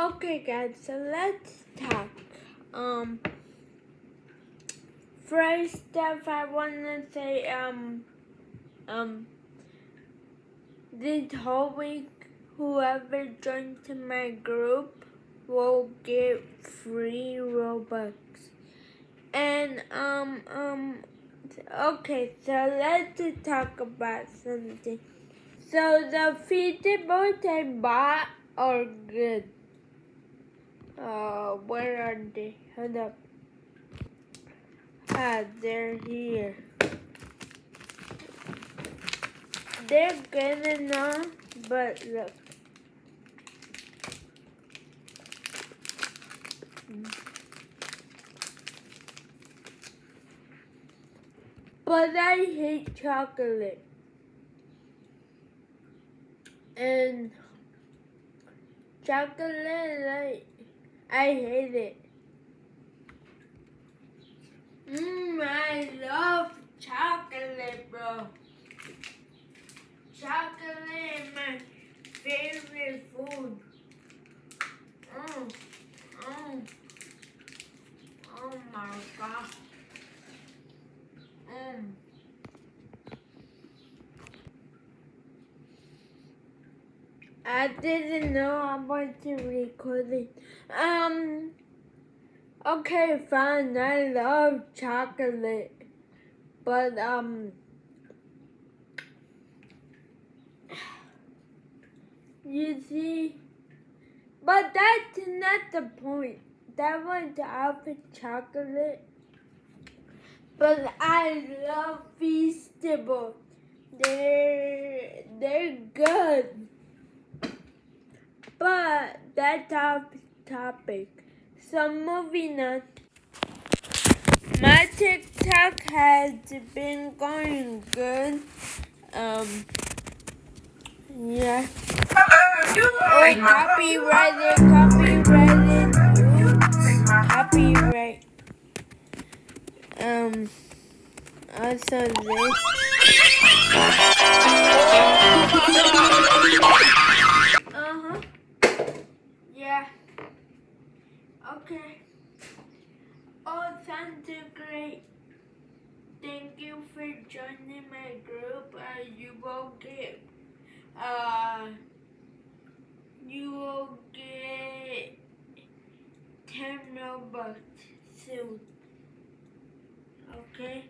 Okay, guys, so let's talk. Um, first stuff I want to say, um, um, this whole week, whoever joins my group will get free Robux. And, um, um, okay, so let's talk about something. So the vegetables I bought are good. Uh, where are they? Hold up. Ah, they're here. They're good enough, but look. But I hate chocolate. And chocolate, like, I hate it. Mmm, I love chocolate, bro. Chocolate is my favorite food. Oh, oh, oh my god. Mm. I didn't know I was recording. Um, okay, fine. I love chocolate, but um, you see, but that's not the point. That was of chocolate. But I love vegetables. They're they're good. But that's off topic. So moving on. My TikTok has been going good. Um yeah. Oh, copyrighted, copyrighted. Copyright. Um, also this. For joining my group. Uh, you will get, uh, you will get 10 Robux soon. Okay.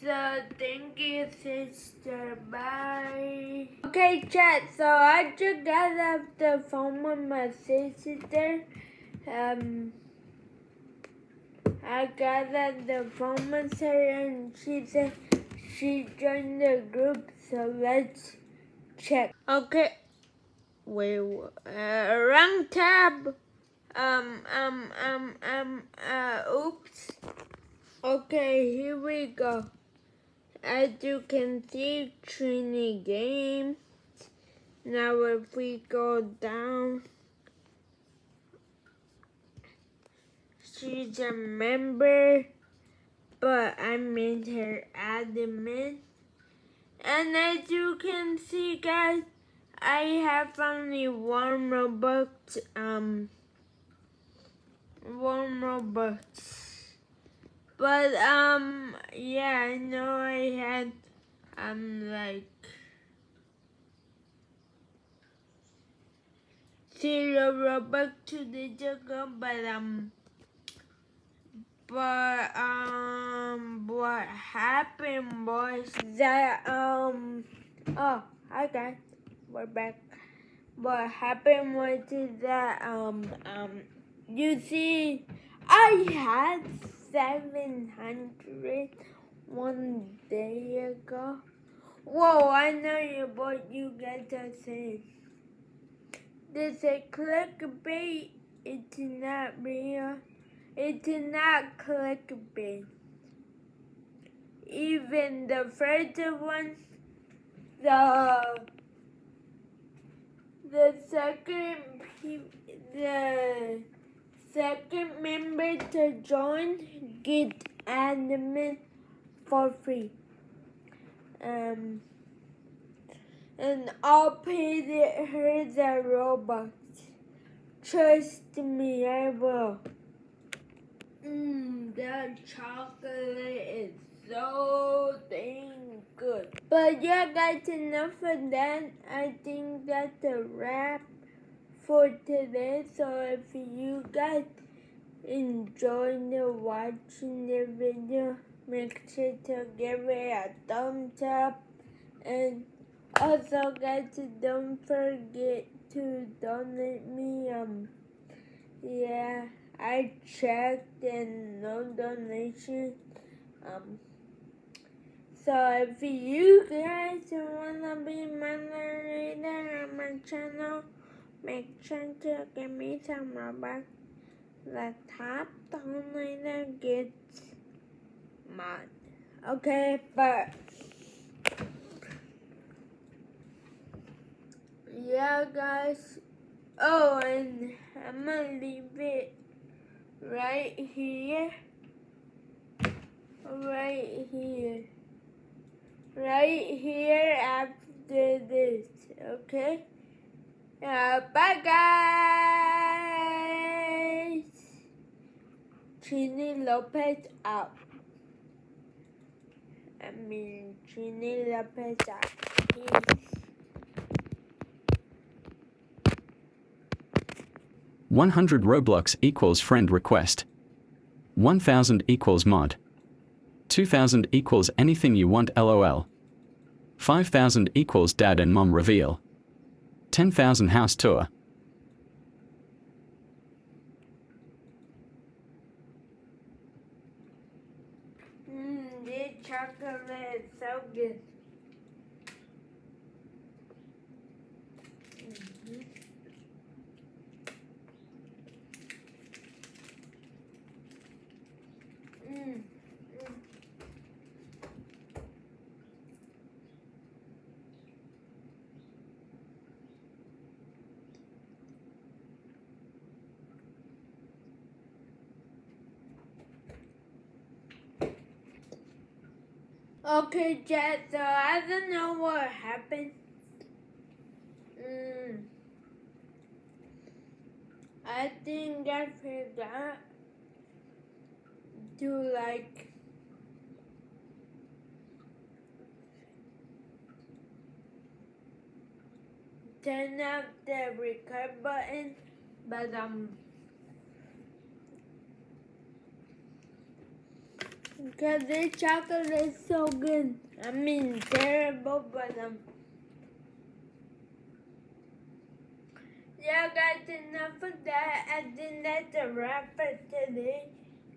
So thank you, sister. Bye. Okay, chat. So I just got off the phone with my sister. Um, I got on the phone with her, and she said she joined the group. So let's check. Okay. Wait. Uh, wrong tab. Um. Um. Um. Um. Uh. Oops. Okay, here we go. As you can see, Trini Games. Now if we go down, she's a member, but I made her admin. And as you can see, guys, I have only one Robux, um, one Robux. But um yeah, I know I had um like zero Robux to the jungle, but um but um what happened was that um oh hi guys we're back. What happened was that um um you see I had 700 one day ago. Whoa, I know you, but you get to say. This a clickbait. It's not real. It's not clickbait. Even the first one, the the second, the second member to join get admin for free. Um, and I'll pay the, her the Robux. Trust me, I will. Mmm, that chocolate is so dang good. But yeah, guys, enough of that. I think that's a wrap for today. So if you guys enjoyed the watching the video, make sure to give it a thumbs up. And also, guys, don't forget to donate me. Um, yeah, I checked and no donation. Um, so if you guys wanna be my narrator on my channel, make sure to give me some Robux. The top donator gets mod. Okay, but yeah, guys. Oh, and I'm gonna leave it right here. Right here. Right here after this. Okay? Uh, bye, guys. Trini Lopez out. I mean, Trini Lopez out. Peace. 100 Roblox equals friend request. 1000 equals mod. 2000 equals anything you want lol. 5000 equals dad and mom reveal. 10,000 house tour. Mmm, this chocolate is so good. Mhm. Mm, mm. Okay, Jet, so I don't know what happened. Mm. I think I forgot to like turn up the record button, but um because this chocolate is so good. I mean terrible, but um yeah, guys, enough of that. I think that's a wrap for today.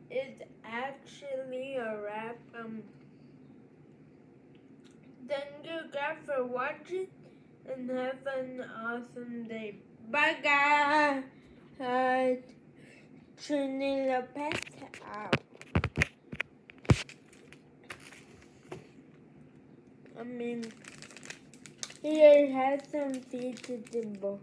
It's actually a wrap. Um, thank you guys for watching and have an awesome day. Bye, guys. Uh, Trini Lopez out. I mean, he has some vegetable.